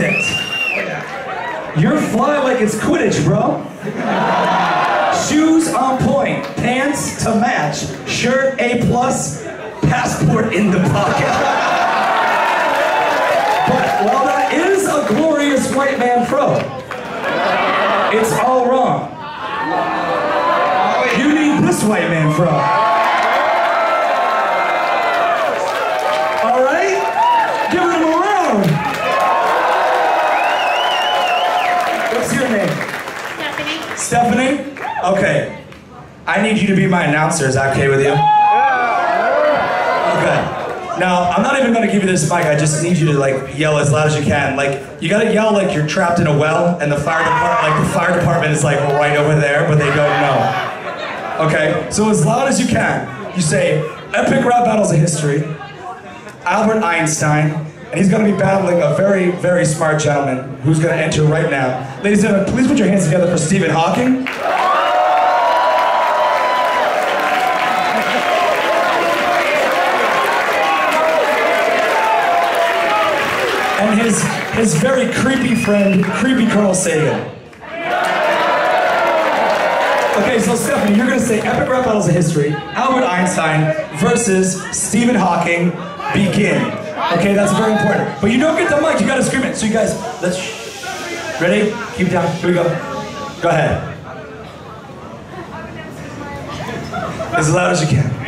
it. You're fly like it's Quidditch, bro. Shoes on point, pants to match, shirt A plus, passport in the pocket. But while that is a glorious white man fro, it's all wrong. You need this white man fro. Stephanie. Okay. I need you to be my announcer. Is that okay with you? Okay. Now, I'm not even gonna give you this mic. I just need you to like yell as loud as you can. Like, you gotta yell like you're trapped in a well and the fire department, like the fire department is like right over there, but they don't know. Okay? So as loud as you can, you say, epic rap battles of history, Albert Einstein, and he's gonna be battling a very, very smart gentleman who's gonna enter right now. Ladies and gentlemen, please put your hands together for Stephen Hawking. And his, his very creepy friend, creepy Carl Sagan. Okay, so Stephanie, you're gonna say epic rap battles of history, Albert Einstein versus Stephen Hawking, begin. Okay, that's very important. But you don't get the mic, you gotta scream it. So you guys, let's, ready? Keep it down, here we go. Go ahead. As loud as you can.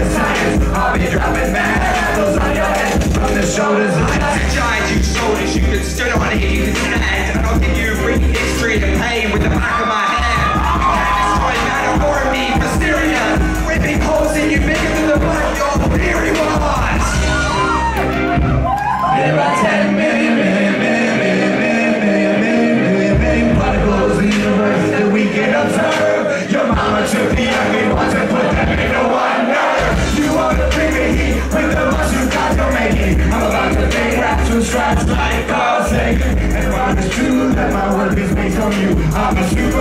Science. I'll be I'm a